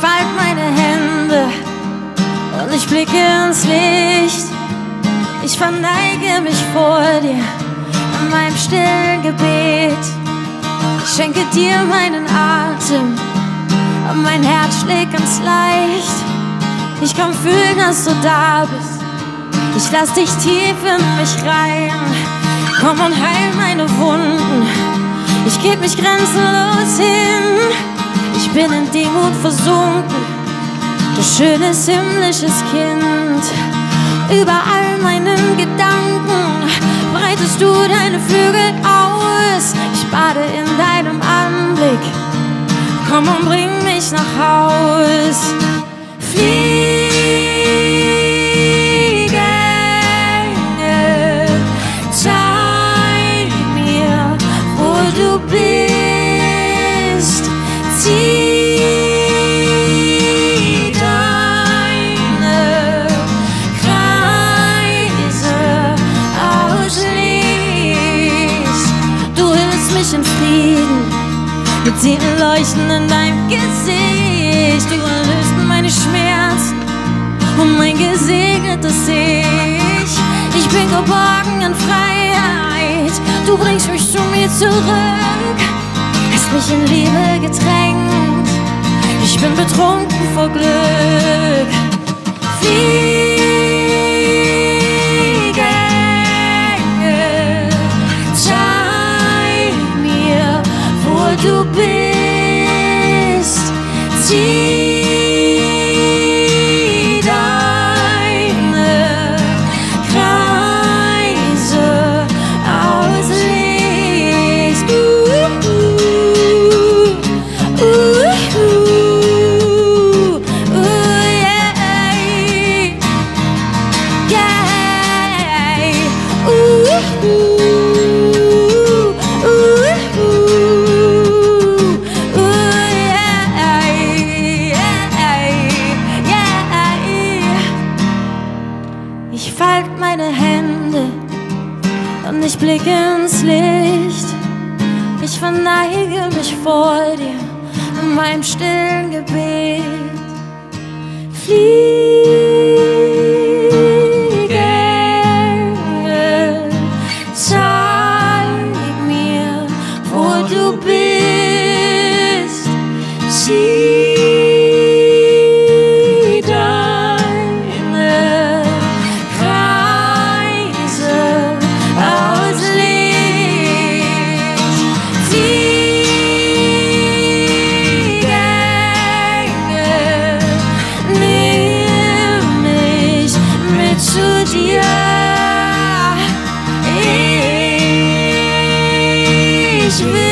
falte meine Hände und ich blicke ins Licht. Ich verneige mich vor dir in meinem stillen Gebet. Ich schenke dir meinen Atem und mein Herz schlägt ganz leicht. Ich kann fühlen, dass du da bist. Ich lass dich tief in mich rein. Komm und heil meine Wunden. Ich geb mich grenzenlos hin. Ich bin in Demut versunken. Du schönes himmlisches Kind. Über all meinen Gedanken breitest du deine Flügel aus. Ich bade in deinem Anblick. Komm und bring mich nach Haus. Mit zehn Leuchten in deinem Gesicht. Du erlöst meine Schmerzen und mein gesegnetes Ich. Ich bin geborgen in Freiheit. Du bringst mich zu mir zurück. Hast mich in Liebe getränkt. Ich bin betrunken vor Glück. Fliege, du bist. Zieh deine Kreise aus Licht. Uh, uh. Ich blicke ins Licht. Ich verneige mich vor dir in meinem stillen Gebet. Fliege, Ich will